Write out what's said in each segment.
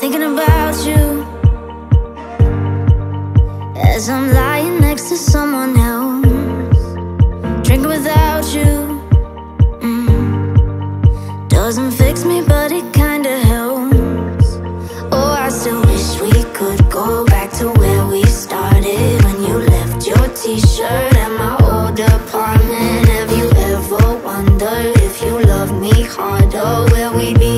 Thinking about you As I'm lying next to someone else Drinking without you mm. Doesn't fix me but it kinda helps Oh, I still wish we could go back to where we started When you left your t-shirt at my old apartment Have you ever wondered if you love me harder? Where we be?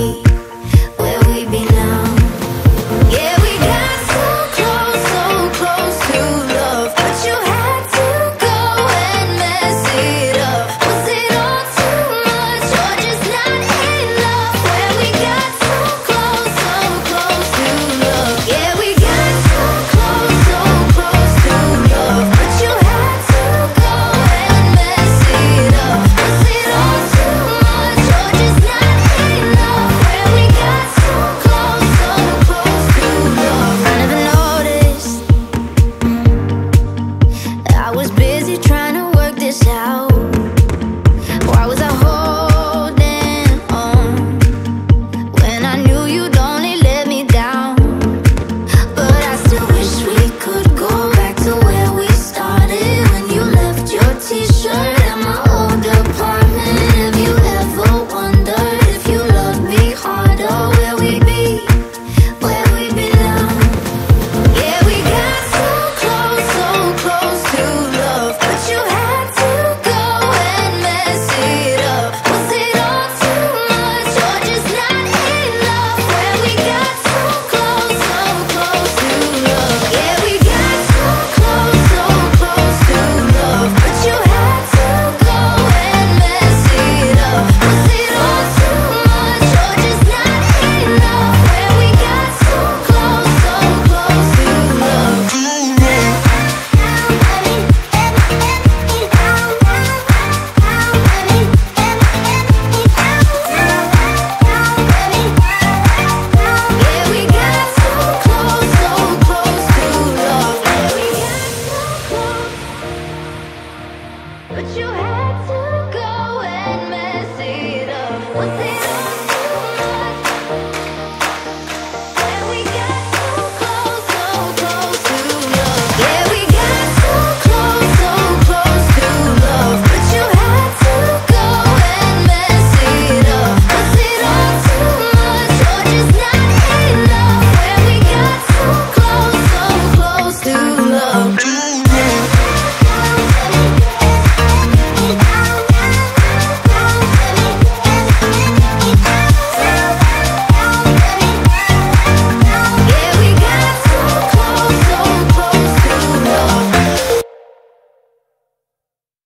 But you had to go and mess it up.